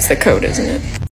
It's the code, isn't it?